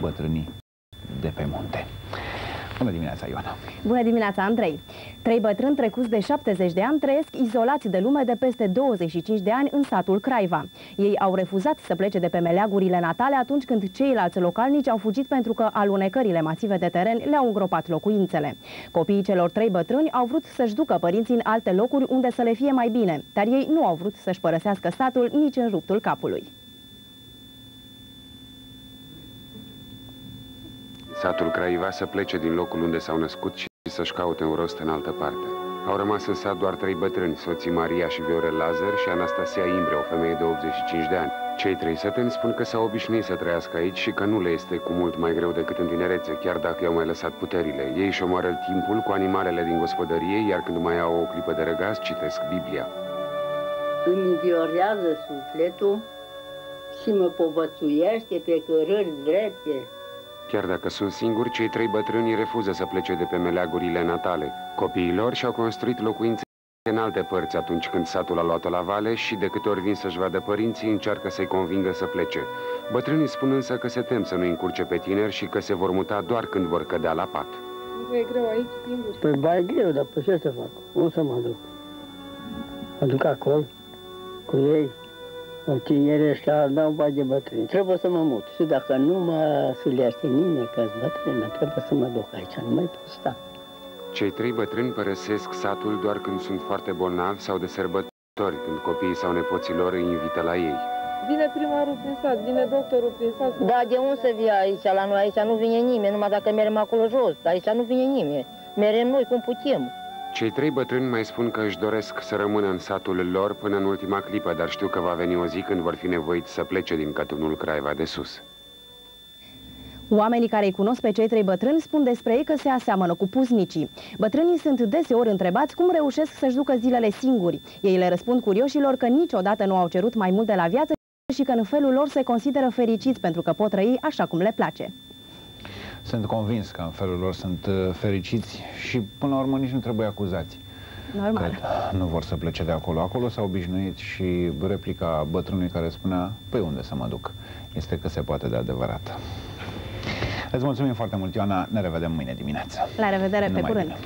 bătrânii de pe munte. Bună dimineața, Ioana! Bună dimineața, Andrei! Trei bătrâni trecuți de 70 de ani trăiesc izolați de lume de peste 25 de ani în satul Craiva. Ei au refuzat să plece de pe meleagurile natale atunci când ceilalți localnici au fugit pentru că alunecările masive de teren le-au îngropat locuințele. Copiii celor trei bătrâni au vrut să-și ducă părinții în alte locuri unde să le fie mai bine, dar ei nu au vrut să-și părăsească satul nici în ruptul capului. Satul Craiva să plece din locul unde s-au născut și să-și caute un rost în altă parte. Au rămas în sat doar trei bătrâni, soții Maria și Viorel Lazar și Anastasia Imbre, o femeie de 85 de ani. Cei trei săteni spun că s-au obișnuit să trăiască aici și că nu le este cu mult mai greu decât în tinerețe, chiar dacă i-au mai lăsat puterile. Ei își omoară timpul cu animalele din gospodărie, iar când mai au o clipă de răgaz, citesc Biblia. Îmi viorează sufletul și mă povățuiește pe cărări drepte. Chiar dacă sunt singuri, cei trei bătrâni refuză să plece de pe meleagurile natale. Copiii lor și-au construit locuințe în alte părți atunci când satul a luat-o la vale și de câte ori vin să-și vadă părinții, încearcă să-i convingă să plece. Bătrânii spun însă că se tem să nu încurce pe tineri și că se vor muta doar când vor cădea la pat. Nu e greu aici, singur. Păi ba e greu, dar pe ce să fac? Unde să mă duc? Mă duc acolo cu ei. În tineri ăștia dau bani de bătrâni. Trebuie să mă mut. Și dacă nu mă sulește nimeni că sunt bătrână, trebuie să mă duc aici. Nu mai pot sta. Cei trei bătrâni părăsesc satul doar când sunt foarte bolnavi sau de sărbători, când copiii sau nepoții lor îi invită la ei. Vine primarul prin sat, vine doctorul prin sat. Da, de unde să vii aici la noi? Aici nu vine nimeni, numai dacă mergem acolo jos. Aici nu vine nimeni. Merem noi cum putem. Cei trei bătrâni mai spun că își doresc să rămână în satul lor până în ultima clipă, dar știu că va veni o zi când vor fi nevoiți să plece din cătunul Craiva de sus. Oamenii care îi cunosc pe cei trei bătrâni spun despre ei că se aseamănă cu puznicii. Bătrânii sunt deseori întrebați cum reușesc să-și ducă zilele singuri. Ei le răspund curioșilor că niciodată nu au cerut mai mult de la viață și că în felul lor se consideră fericiți pentru că pot trăi așa cum le place. Sunt convins că în felul lor sunt uh, fericiți și până la urmă nici nu trebuie acuzați. Normal. Că nu vor să plece de acolo. Acolo s-au obișnuit și replica bătrânului care spunea, păi unde să mă duc? Este că se poate de adevărat. Îți mulțumim foarte mult, Ioana. Ne revedem mâine dimineață. La revedere, pe Numai curând! bine.